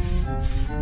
Música